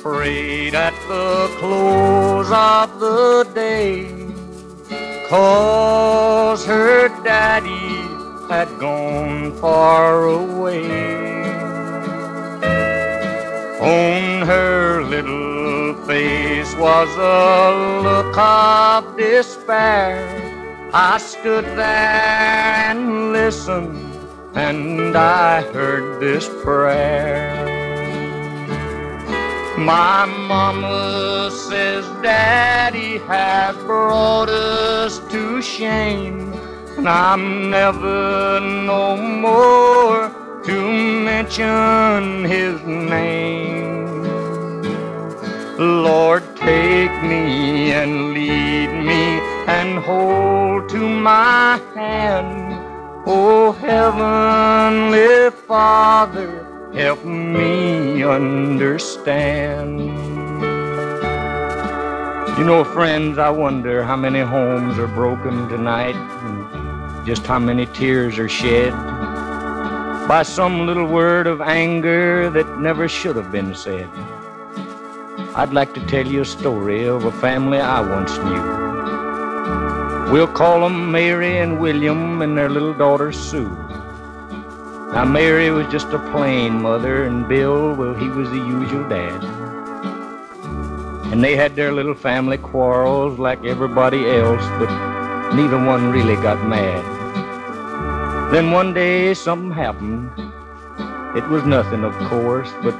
afraid at the close of the day, 'cause her daddy had gone far away. On her little face was a look of despair. I stood there and listened, and I heard this prayer. My mama says daddy has brought us to shame, and I'm never no more to mention his name. Lord, take me and lead me and hold to my hand. Oh, Heavenly Father, help me understand. You know, friends, I wonder how many homes are broken tonight and just how many tears are shed by some little word of anger that never should have been said. I'd like to tell you a story of a family I once knew. We'll call them Mary and William and their little daughter Sue. Now, Mary was just a plain mother, and Bill, well, he was the usual dad. And they had their little family quarrels like everybody else, but neither one really got mad. Then one day something happened. It was nothing, of course, but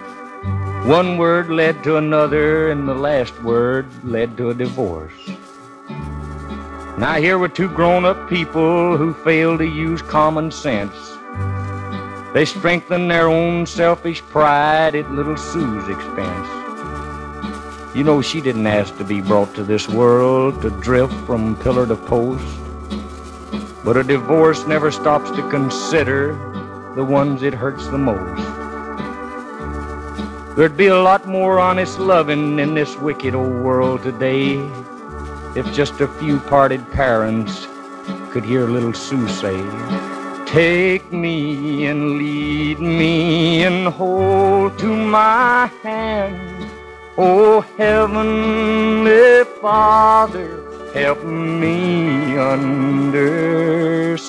one word led to another, and the last word led to a divorce. Now, here were two grown up people who failed to use common sense. They strengthen their own selfish pride at little Sue's expense. You know, she didn't ask to be brought to this world to drift from pillar to post. But a divorce never stops to consider the ones it hurts the most. There'd be a lot more honest loving in this wicked old world today if just a few parted parents could hear little Sue say, Take me and lead me and hold to my hand. Oh, Heavenly Father, help me understand.